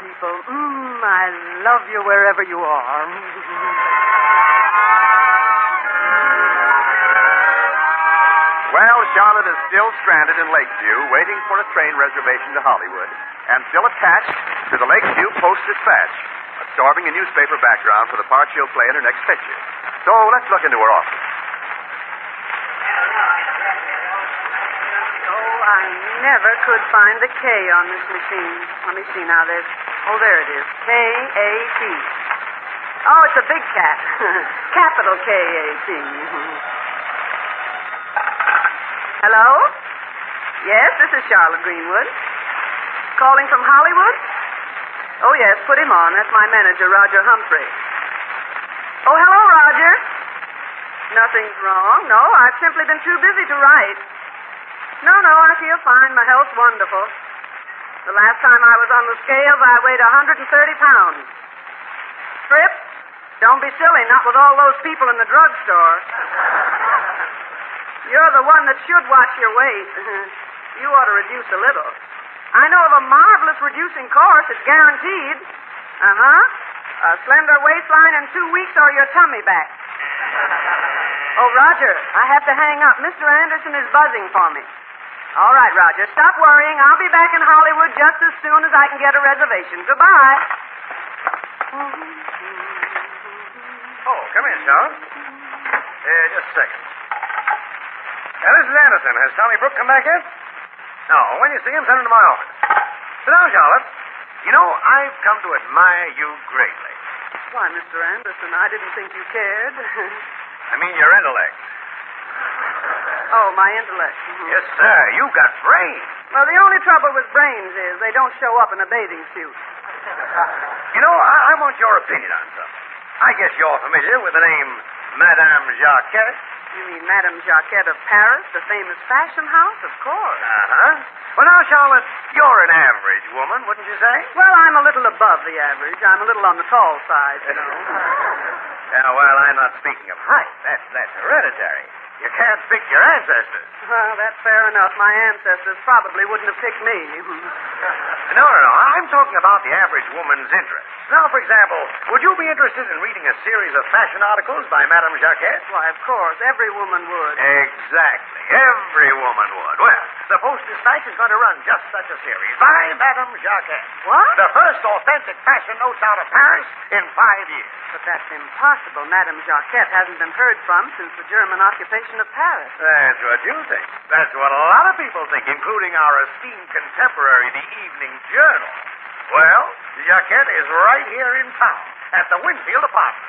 people. Mmm, I love you wherever you are. Well, Charlotte is still stranded in Lakeview, waiting for a train reservation to Hollywood, and still attached to the Lakeview Post Dispatch, absorbing a newspaper background for the part she'll play in her next picture. So let's look into her office. Oh, I never could find the K on this machine. Let me see now. There's. Oh, there it is. K A T. Oh, it's a big cat. Capital K A T. Hello? Yes, this is Charlotte Greenwood. Calling from Hollywood? Oh, yes, put him on. That's my manager, Roger Humphrey. Oh, hello, Roger. Nothing's wrong. No, I've simply been too busy to write. No, no, I feel fine. My health's wonderful. The last time I was on the scales, I weighed 130 pounds. Strip? Don't be silly, not with all those people in the drugstore. You're the one that should watch your weight. you ought to reduce a little. I know of a marvelous reducing course. It's guaranteed. Uh huh. A slender waistline in two weeks or your tummy back. Oh, Roger, I have to hang up. Mr. Anderson is buzzing for me. All right, Roger. Stop worrying. I'll be back in Hollywood just as soon as I can get a reservation. Goodbye. Oh, come in, Charlotte. Uh, just a second. Now, this is Anderson. Has Tommy Brooke come back yet? No. When you see him, send him to my office. Sit down, Charlotte. You know, I've come to admire you greatly. Why, Mr. Anderson, I didn't think you cared. I mean your intellect. Oh, my intellect. Mhm. Yes, sir. You've got brains. Well, the only trouble with brains is they don't show up in a bathing suit. You know, I, I want your opinion on something. I guess you're familiar with the name Madame Jacquette. You mean Madame Jacquette of Paris, the famous fashion house? Of course. Uh huh. Well, now, Charlotte, you're an average woman, wouldn't you say? Well, I'm a little above the average. I'm a little on the tall side, you know. Yeah, well, I'm not speaking of height. That's that's hereditary. You can't pick your ancestors. well, that's fair enough. My ancestors probably wouldn't have picked me. No, no, no. I'm talking about the average woman's interest. Now, for example, would you be interested in reading a series of fashion articles by Madame Jacquette? Why, of course. Every woman would. Exactly. Every woman would. Well, the Post Dispatch is going to run just such a series by Madame Jacquette. What? The first authentic fashion notes out of Paris in five years. But that's impossible. Madame Jacquette hasn't been heard from since the German occupation of Paris. That's what you think. That's what a lot of people think, including our esteemed contemporary, the Evening Journal. Well, Jacquette is right here in town at the Winfield apartment.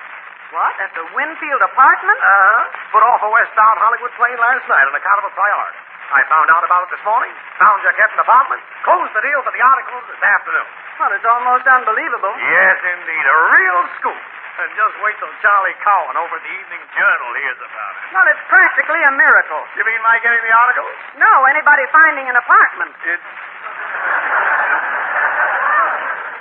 What? At the Winfield apartment? Uh-huh. Put off a westbound Hollywood plane last night on account of a priority. I found out about it this morning, found your in the apartment, closed the deal for the articles this afternoon. Well, it's almost unbelievable. Yes, indeed. A real scoop. And just wait till Charlie Cowan over at the Evening Journal hears about it. Well, it's practically a miracle. You mean my getting the articles? No, anybody finding an apartment. It's.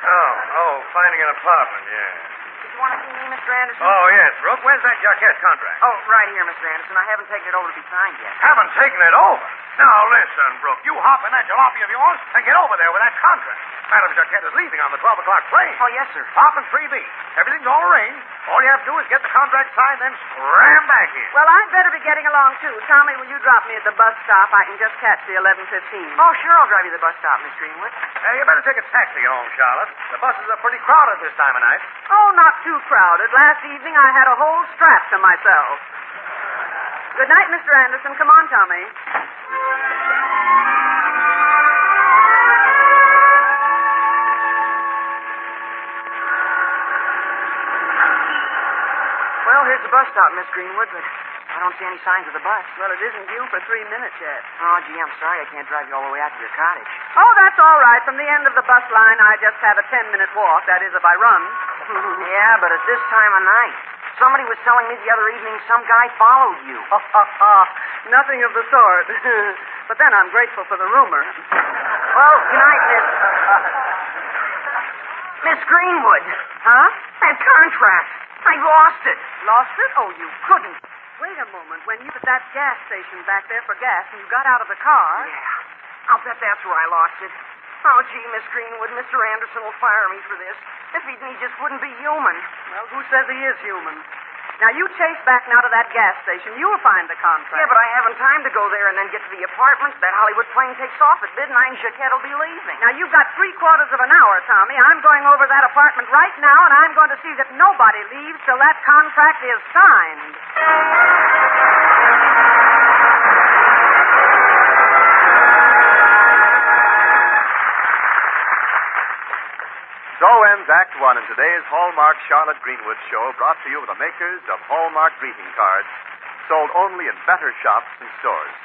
Oh, oh, finding an apartment, yeah. Did you want to see me, Mr. Anderson? Oh, yes, Brooke. Where's that Jacquette contract? Oh, right here, Mr. Anderson. I haven't taken it over to be signed yet. Haven't taken it over. Now, listen, Brooke. You hop in that jalopy of yours and get over there with that contract. Madame Jacquette is leaving on the 12 o'clock train. Oh, yes, sir. Hop in 3B. Everything's all arranged. All you have to do is get the contract signed, then scram back here. Well, I'd better be getting along, too. Tommy, will you drop me at the bus stop? I can just catch the 11.15. Oh, sure, I'll drive you to the bus stop, Miss Greenwood. Uh, you better take a taxi home, Charlotte. The buses are pretty crowded this time of night. Oh, not too crowded. Last evening I had a whole strap to myself. Good night, Mr. Anderson. Come on, Tommy. Well, here's the bus stop, Miss Greenwood, but I don't see any signs of the bus. Well, it isn't due for three minutes yet. Oh, gee, I'm sorry I can't drive you all the way out to your cottage. Oh, that's all right. From the end of the bus line, I just have a ten-minute walk. That is, if I run. Yeah, but at this time of night. Somebody was telling me the other evening some guy followed you. Nothing of the sort. but then I'm grateful for the rumor. Well, good night, Miss. Miss Greenwood. Huh? That contract. I lost it. Lost it? Oh, you couldn't. Wait a moment. When you were at that gas station back there for gas and you got out of the car. Yeah. I'll bet that's where I lost it. Oh, gee, Miss Greenwood, Mr. Anderson will fire me for this. If he, he just wouldn't be human. Well, who says he is human? Now, you chase back now to that gas station. You'll find the contract. Yeah, but I haven't time to go there and then get to the apartment. That Hollywood plane takes off at midnight and Jaquette will be leaving. Now, you've got three quarters of an hour, Tommy. I'm going over that apartment right now, and I'm going to see that nobody leaves till that contract is signed. So ends Act One in today's Hallmark Charlotte Greenwood show, brought to you by the makers of Hallmark greeting cards, sold only in better shops and stores.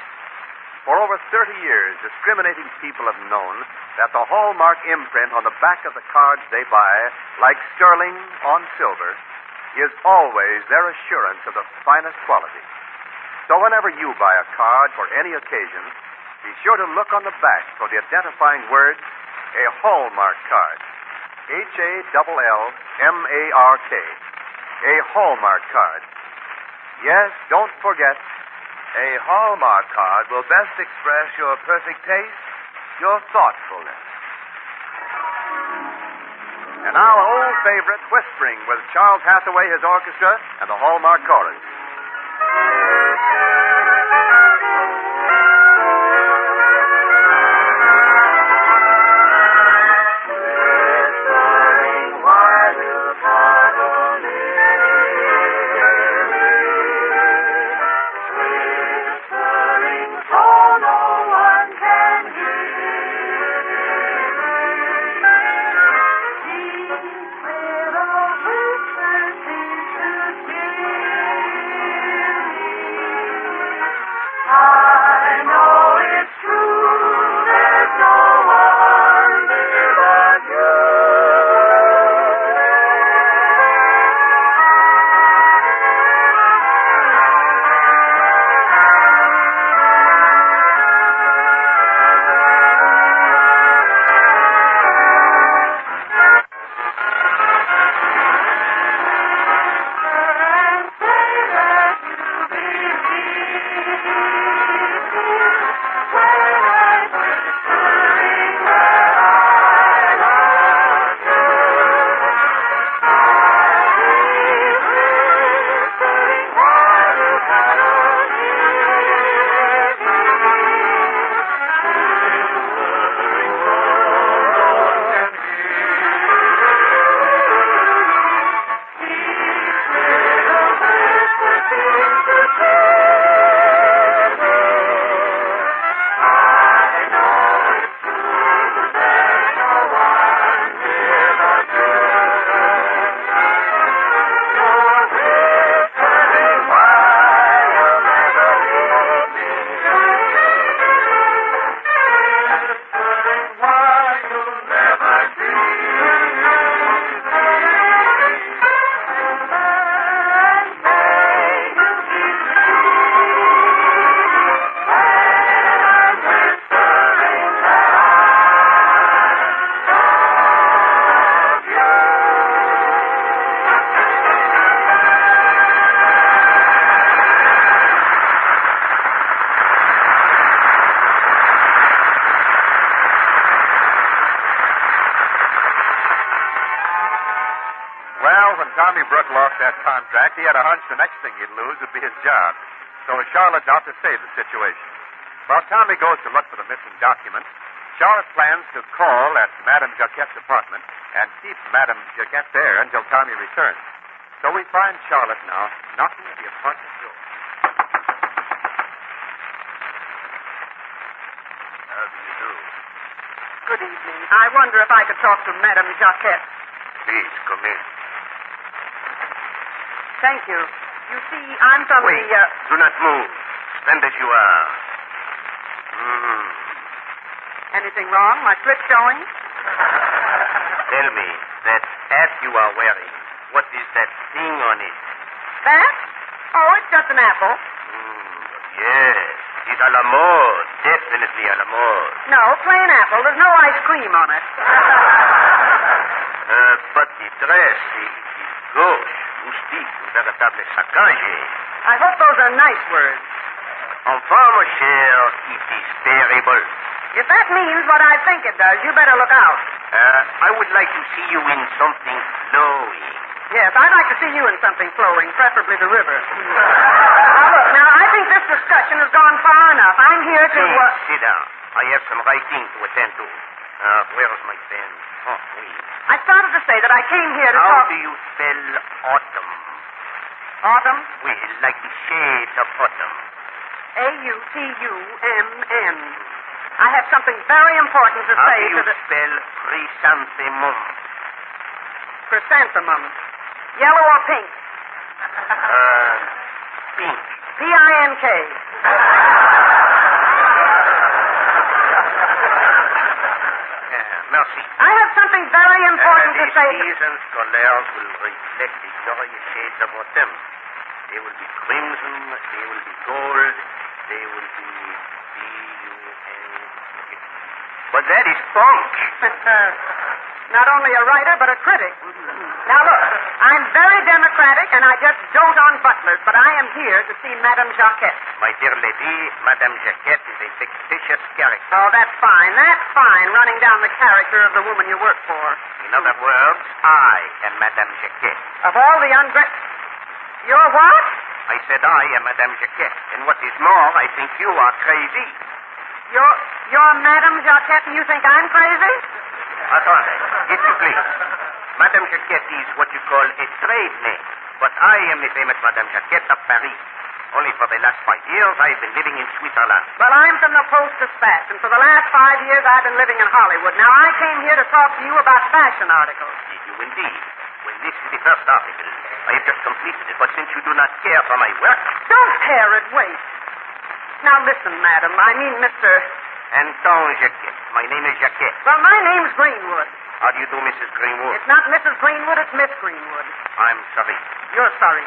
For over 30 years, discriminating people have known that the Hallmark imprint on the back of the cards they buy, like sterling on silver, is always their assurance of the finest quality. So whenever you buy a card for any occasion, be sure to look on the back for the identifying words, a Hallmark card. H A L L M A R K. A Hallmark card. Yes, don't forget, A Hallmark card will best express your perfect taste, your thoughtfulness. and now an old favorite, Whispering, with Charles Hathaway, his orchestra, and the Hallmark chorus. When Brooke lost that contract, he had a hunch the next thing he'd lose would be his job. So Charlotte's out to save the situation. While Tommy goes to look for the missing document, Charlotte plans to call at Madame Jaquette's apartment and keep Madame Jaquette there until Tommy returns. So we find Charlotte now knocking at the apartment door. How do you do? Good evening. I wonder if I could talk to Madame Jaquette. Please, come in. Thank you. You see, I'm from Wait. the. Uh... Do not move. Stand as you are. Hmm. Anything wrong? My slip showing? Tell me, that hat you are wearing, what is that thing on it? That? Oh, it's just an apple. Hmm. Yes. It is a la mode. Definitely a la mode. No, plain apple. There's no ice cream on it. Euh, but the dress, it is gauche, rustique, véritable saccagé. I hope those are nice words. Enfin, mon cher, it is terrible. If that means what I think it does, you better look out. Uh, I would like to see you in something flowing. Yes, I'd like to see you in something flowing, preferably the river. now, look, now, I think this discussion has gone far enough. I'm here to. Please, Uh... sit down. I have some writing to attend to. Uh, where's my pen? Oh. I started to say that I came here to How talk. do you spell autumn? Autumn? Well, like the shades of autumn. A U T U M N. I have something very important to How say do you to the spell chrysanthemum? chrysanthemum. Yellow or pink? Uh, pink. P I N K. I have something very important to say. season's colors will reflect the glorious shades of autumn. They will be crimson, they will be gold, they will be B-U-N... But that is punk. Uh, not only a writer, but a critic. Now, look, I'm very democratic, and I just dote on butlers, but I am here to see Madame Jacquette. My dear lady, Madame Jacquette is a fictitious character. Oh, that's fine. That's fine, running down the character of the woman you work for. In other words, I am Madame Jacquette. Of all the ungra... You're what? I said I am Madame Jacquette. And what is more, I think you are crazy. You're, you're Madame Jacquette, and you think I'm crazy? Attendez, if you please. Madame Jacquette is what you call a trade name. But I am the famous Madame Jacquette of Paris. Only for the last five years, I've been living in Switzerland. Well, I'm from the Post Dispatch, and for the last five years I've been living in Hollywood. Now, I came here to talk to you about fashion articles. Did you indeed? Well, this is the first article. I have just completed it, but since you do not care for my work, Don't tear it, wait. Now, listen, madam. I mean, Mr. Anton Jacquette. My name is Jacquette. Well, my name's Greenwood. How do you do, Mrs. Greenwood? It's not Mrs. Greenwood, it's Miss Greenwood. I'm sorry. You're sorry.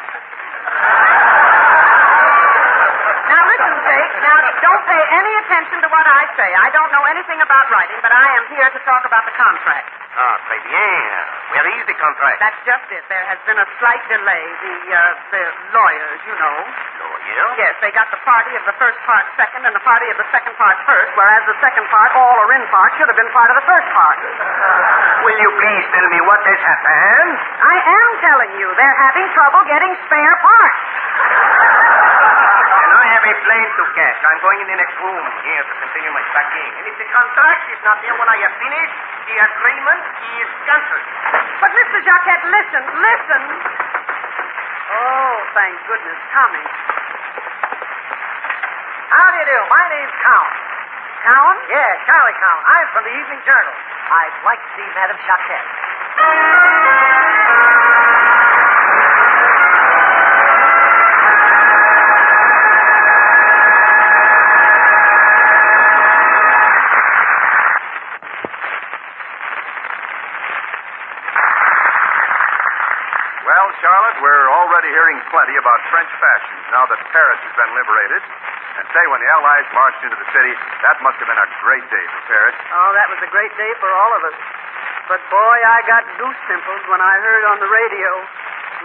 Now, listen, Jake. Now, don't pay any attention to what I say. I don't know anything about writing, but I am here to talk about the contract. Ah, très bien. Where is the contract? That's just it. There has been a slight delay. The, uh, the lawyers, you know. Lawyer? Yes, they got the party of the first part second and the party of the second part first, whereas the second part, all or in part, should have been part of the first part. Will you please tell me what has happened? I am telling you, they're having trouble getting spare parts. And I have a plane to catch. I'm going in the next room here to continue my packing. And if the contract is not there when I have finished, the agreement is cancelled. But, Mr. Jacquette, listen, listen. Oh, thank goodness, Tommy. How do you do? My name's Cowan. Cowan? Yeah, Charlie Cowan. I'm from the Evening Journal. I'd like to see Madame Jacquette. Well, Charlotte, we're already hearing plenty about French fashions now that Paris has been liberated. And say, when the Allies marched into the city, that must have been a great day for Paris. Oh, that was a great day for all of us. But boy, I got goose pimples when I heard on the radio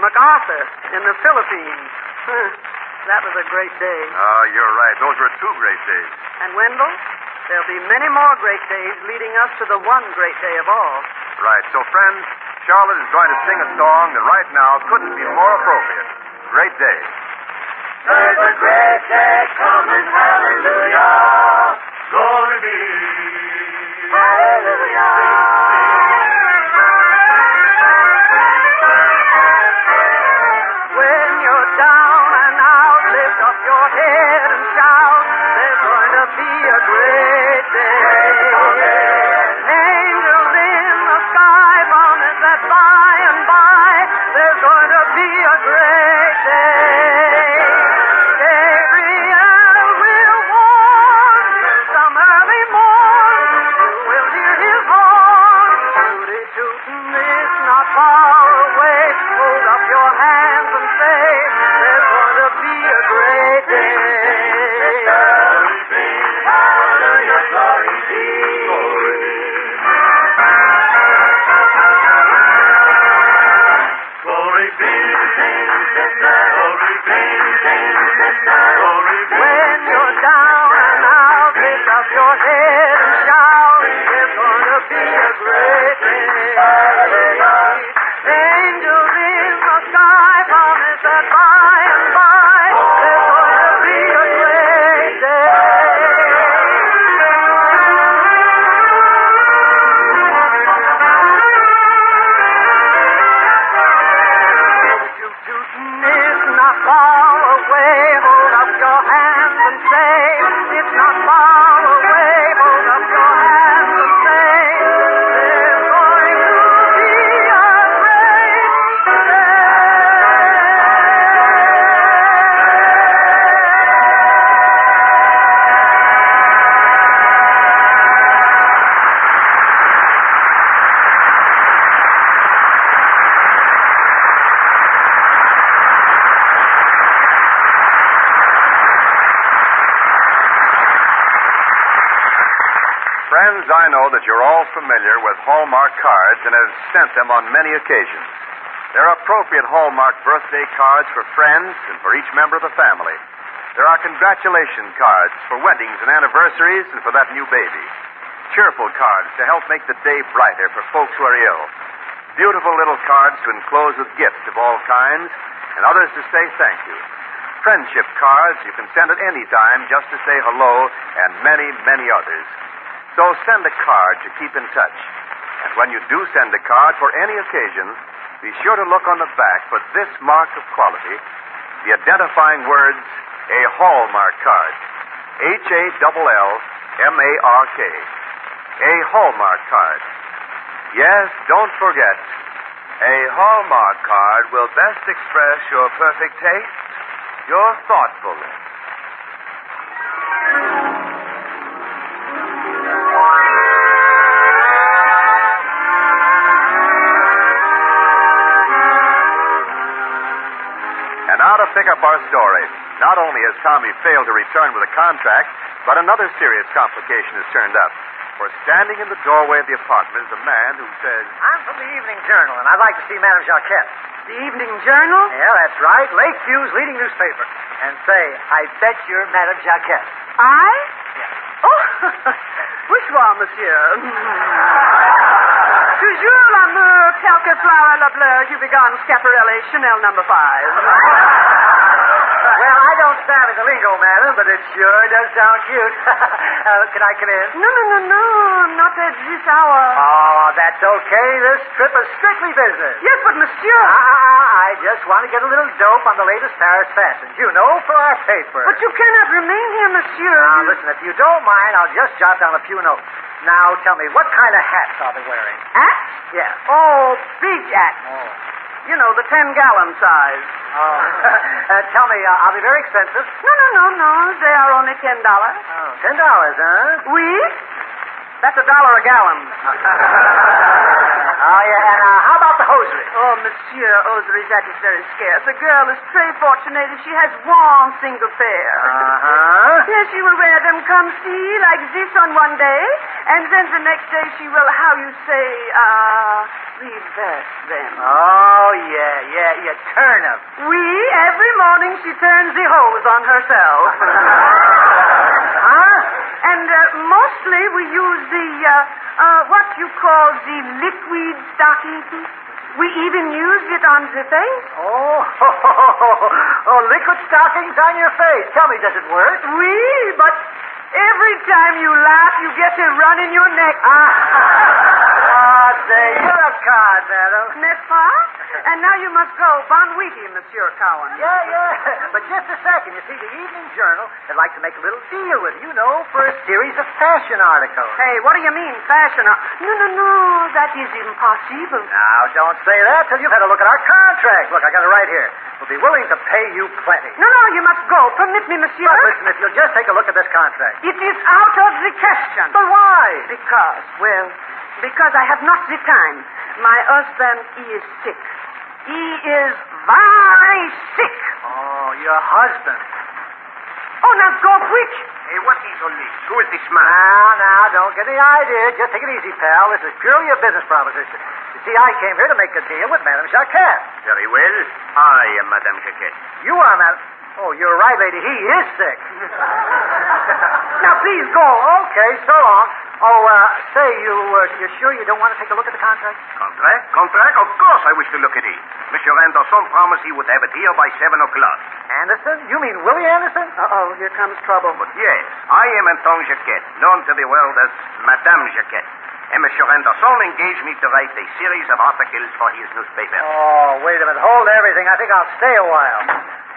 MacArthur in the Philippines. That was a great day. Oh, you're right. Those were two great days. And Wendell, there'll be many more great days leading us to the one great day of all. Right. So, friends, Charlotte is going to sing a song that right now couldn't be more appropriate. Great day. There's a great day coming, hallelujah. Glory be. When that by and by. Friends, I know that you're all familiar with Hallmark cards and have sent them on many occasions. They're appropriate Hallmark birthday cards for friends and for each member of the family. There are congratulation cards for weddings and anniversaries and for that new baby. Cheerful cards to help make the day brighter for folks who are ill. Beautiful little cards to enclose with gifts of all kinds and others to say thank you. Friendship cards you can send at any time just to say hello and many, many others. So send a card to keep in touch. And when you do send a card for any occasion, be sure to look on the back for this mark of quality, the identifying words, a Hallmark card. H A L L M A R K. A Hallmark card. Yes, don't forget, A Hallmark card will best express your perfect taste, your thoughtfulness. Now to pick up our story. Not only has Tommy failed to return with a contract, but another serious complication has turned up. For standing in the doorway of the apartment is a man who says, I'm from the Evening Journal, and I'd like to see Madame Jacquette. The Evening Journal? Yeah, that's right. Lakeview's leading newspaper. And say, I bet you're Madame Jacquette. I? Yeah. Oh, bonsoir, monsieur. Toujours l'amour, quelque flower la bleu, Hubie Gone, Schiaparelli, Chanel number five. Don't savvy the lingo, madam, but it sure does sound cute. uh, can I come in? No, no, no, no, not at this hour. Oh, that's okay. This trip is strictly business. Yes, but monsieur. Ah, I just want to get a little dope on the latest Paris fashions, you know, for our paper. But you cannot remain here, monsieur. Now, You- listen, if you don't mind, I'll just jot down a few notes. Now, tell me, what kind of hats are they wearing? Hats? Yes. Oh, big hats. Oh. You know, the ten gallon size. Oh. uh, tell me, uh, are they very expensive? No, no, no, no. They are only ten dollars. Oh, ten dollars, huh? Oui? That's a dollar a gallon. Oh, yeah, and uh, how about the hosiery? Oh, monsieur, hosiery, that is very scarce. A girl is très fortunate if she has one single pair. Uh-huh. Yes, she will wear them come see, like this on one day, and then the next day she will, how you say, uh, reverse them. Oh, yeah, yeah, yeah, turn 'em. We, every morning she turns the hose on herself. And uh, mostly we use the, uh, uh, what you call the liquid stocking. We even use it on the face. Oh, oh, liquid stockings on your face. Tell me, does it work? We, but every time you laugh, you get a run in your neck. Ah, say, you're a card, madam. N'est-ce pas? And now you must go. Bon Monsieur Cowan. Yeah, yeah. But just a second. You see, the Evening Journal would like to make a little deal with you, you know, for a series of fashion articles. Hey, what do you mean, fashion? No, no, no. That is impossible. Now, don't say that till you've had a look at our contract. Look, I got it right here. We'll be willing to pay you plenty. No, no, you must go. Permit me, Monsieur. But listen, if you'll just take a look at this contract. It is out of the question. But why? Because, well, because I have not the time. My husband is sick. He is very sick. Oh, your husband. Oh, now go quick. Hey, what is all this? Who is this man? Now, now, don't get any idea. Just take it easy, pal. This is purely a business proposition. You see, I came here to make a deal with Madame Jacquette. Very well. I am Madame Jacquette. You are, Madame. Oh, you're right, lady. He is sick. Now, please go. Okay, so long. Oh, uh, say, you, uh, you sure you don't want to take a look at the contract? Contract? Contract? Of course I wish to look at it. Monsieur Anderson promised he would have it here by 7 o'clock. Anderson? You mean Willie Anderson? Uh-oh, here comes trouble. But yes, I am Anton Jacquet, known to the world as Madame Jacquet. And Monsieur Anderson engaged me to write a series of articles for his newspaper. Oh, wait a minute. Hold everything. I think I'll stay a while.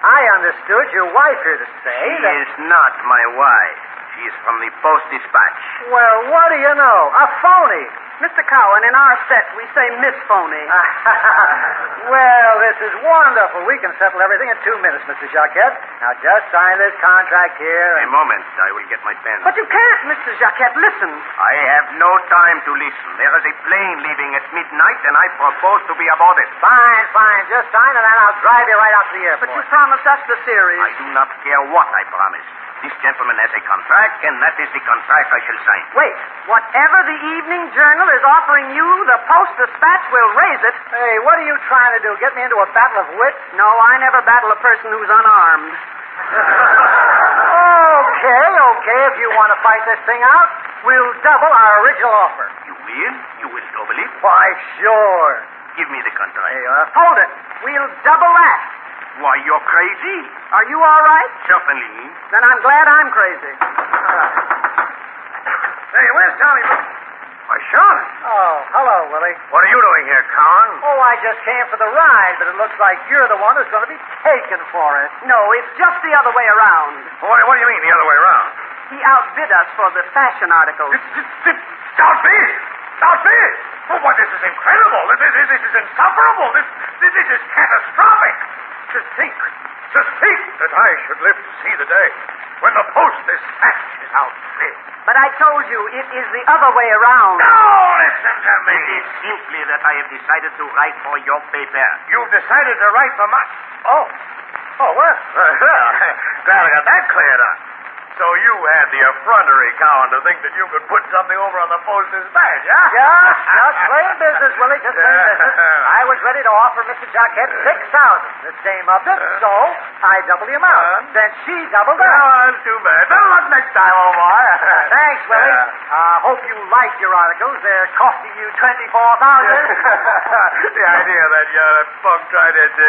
I understood your wife here to say She that... is not my wife. She is from the Post Dispatch. Well, what do you know? A phony. Mr. Cowan, in our set, we say Miss Phony. well, this is wonderful. We can settle everything in two minutes, Mr. Jacquet. Now, just sign this contract here. A And... moment, I will get my pen. But you can't, Mr. Jacquet. Listen. I have no time to listen. There is a plane leaving at midnight, and I propose to be aboard it. Fine, fine. Just sign it, and I'll drive you right out to the airport. But you promised us the series. I do not care what I promise. This gentleman has a contract, and that is the contract I shall sign. Wait. Whatever the Evening Journal is offering you, the Post Dispatch will raise it. Hey, what are you trying to do? Get me into a battle of wits? No, I never battle a person who's unarmed. Okay, okay. If you want to fight this thing out, we'll double our original offer. You will? You will double it? Why, sure. Give me the contract. There you uh, are. Hold it. We'll double that. Why, you're crazy. Are you all right? Certainly. Then I'm glad I'm crazy. Hey, where's Tommy? Why, Charlotte. Oh, hello, Willie. What are you doing here, Cowan? Oh, I just came for the ride, but it looks like you're the one who's going to be taken for it. No, it's just the other way around. What, what do you mean, the other way around? He outbid us for the fashion articles. Outbid! Outbid! Oh, why, this is incredible. This, this, this is insufferable. This, this, this is catastrophic. To think, to think that I should live to see the day when the Post is Dispatch is outbid. But I told you, it is the other way around. No, listen to me. It is simply that I have decided to write for your paper. You've decided to write for my... Oh. Oh, well. Glad I got that cleared up. So you had the effrontery, Cowan, to think that you could put something over on the Post Dispatch, huh? Just, just plain business, Willie. Just plain business. I was ready to offer Mr. Jacquet six thousand. The same upped it, so I doubled the amount. Then she doubled Well, that. that's too bad. Better luck next time, Omar. Thanks, Willie. Uh, hope you like your articles. They're costing you twenty-four thousand. the idea that uh, that punk tried to...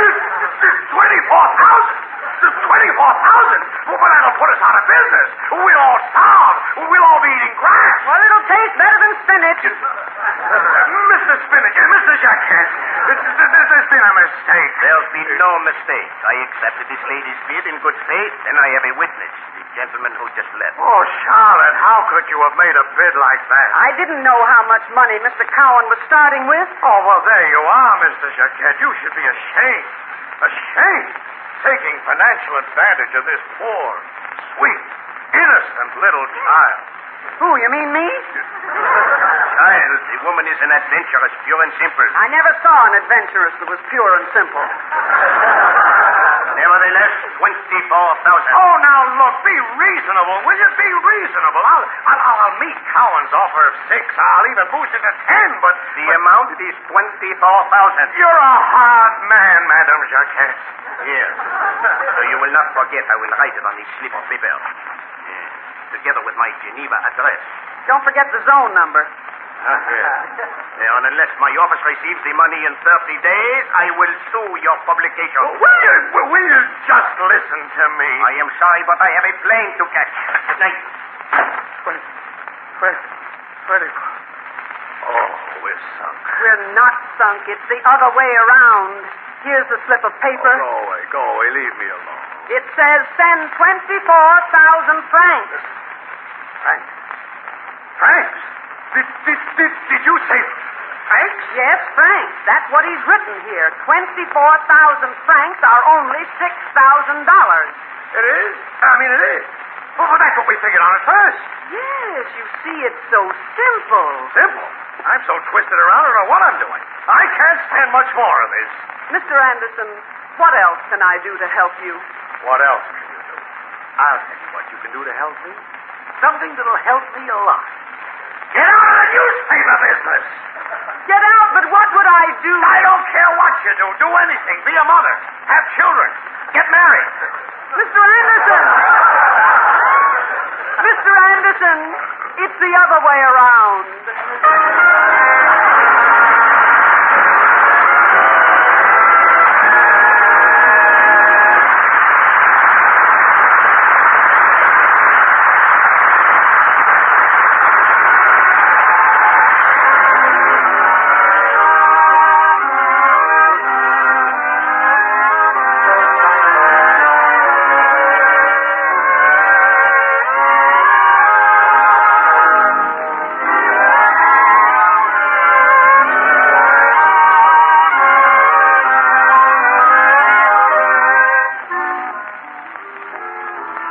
Twenty-four thousand! Twenty-four thousand? Well, but that'll put us out of business. We'll all starve. We'll all be eating grass. Well, it'll taste better than spinach. Mr. Spinach, Mr. Jacquet, this, this, this has been a mistake. There'll be no mistake. I accepted this lady's bid in good faith, and I have a witness, the gentleman who just left. Oh, Charlotte, how could you have made a bid like that? I didn't know how much money Mr. Cowan was starting with. Oh, well, there you are, Mr. Jacquet. You should be ashamed. Ashamed. Taking financial advantage of this poor, sweet, innocent little child. Who, you mean me? Child, the woman is an adventuress, pure and simple. I never saw an adventuress that was pure and simple. Nevertheless, twenty-four thousand. Oh, now look, be reasonable, will you? Be reasonable. I'll, I'll, I'll meet Cowan's offer of six. I'll even boost it to ten, but the amount is twenty-four thousand. You're a hard man, Madame Jacquet. Here. So you will not forget. I will write it on this slip of paper. Yeah. Together with my Geneva address. Don't forget the zone number. Yes. Yeah, and unless my office receives the money in 30 days, I will sue your publication. Will you, will you just listen to me? I am sorry, but I have a plane to catch. Good night. Twenty, twenty, twenty-four. Oh, we're sunk. We're not sunk. It's the other way around. Here's the slip of paper. Oh, go away, go away. Leave me alone. It says send 24,000 francs. Frank. Did, did, did, you say Franks? Yes, francs. That's what he's written here. 24,000 francs are only $6,000. It is? I mean, it is. Well, well, that's what we figured on at first. Yes, you see, it's so simple. Simple. I'm so twisted around, I don't know what I'm doing. I can't stand much more of this. Mr. Anderson, what else can I do to help you? What else can you do? I'll tell you what you can do to help me. Something that'll help me a lot. Get out of the newspaper business. Get out, but what would I do? I don't care what you do. Do anything. Be a mother. Have children. Get married. Mr. Anderson! Mr. Anderson, it's the other way around.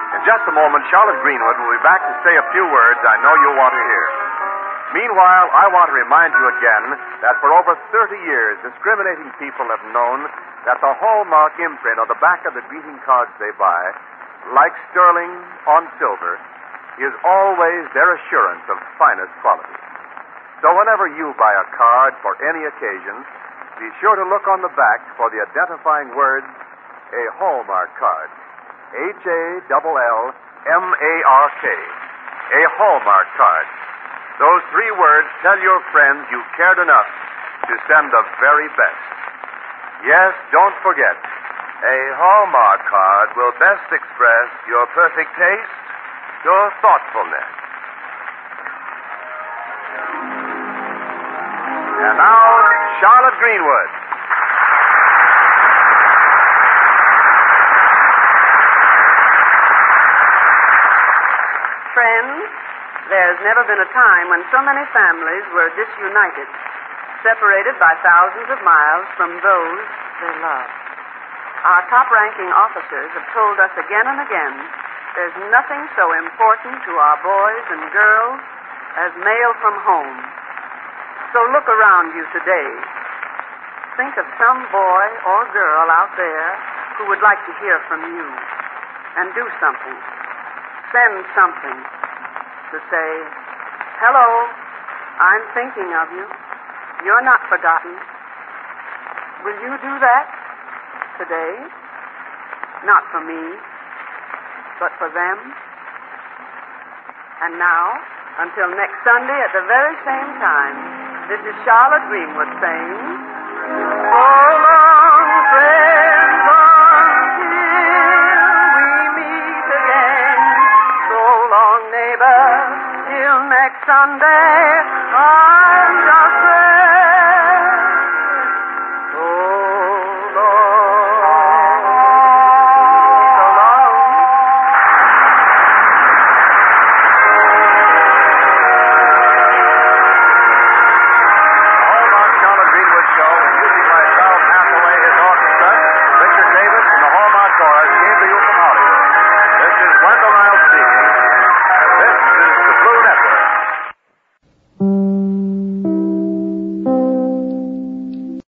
In just a moment, Charlotte Greenwood will be back to say a few words I know you'll want to hear. Meanwhile, I want to remind you again that for over 30 years, discriminating people have known that the hallmark imprint on the back of the greeting cards they buy, like sterling on silver, is always their assurance of finest quality. So whenever you buy a card for any occasion, be sure to look on the back for the identifying words, a Hallmark card. H A L L M A R K. A Hallmark card. Those three words tell your friends you cared enough to send the very best. Yes, don't forget. A Hallmark card will best express your perfect taste, your thoughtfulness. And now, Charlotte Greenwood. Friends, there's never been a time when so many families were disunited, separated by thousands of miles from those they love. Our top ranking officers have told us again and again there's nothing so important to our boys and girls as mail from home. So look around you today. Think of some boy or girl out there who would like to hear from you and do something. Send something to say, Hello, I'm thinking of you. You're not forgotten. Will you do that today? Not for me, but for them. And now, until next Sunday at the very same time, this is Charlotte Greenwood saying, So long, Sunday. I'm